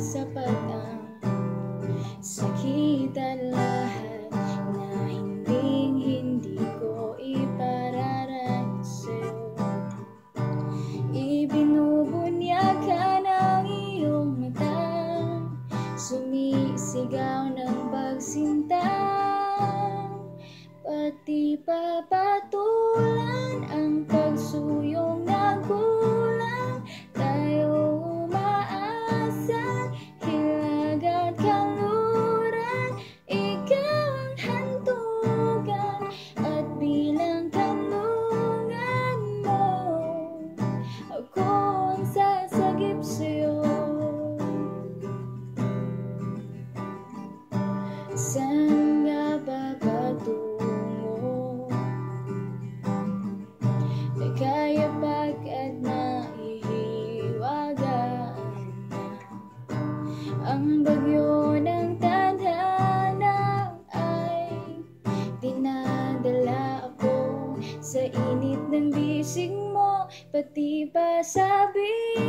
sapat ang sakit at lahat na hinding hindi ko ipararating sa'yo. Ibinubunyag ka ng iyong mata. Sumisigaw ng pagsinta Ang bagyo ng tadhana ay Dinadala ako. Sa init ng bisig mo Pati pa sabi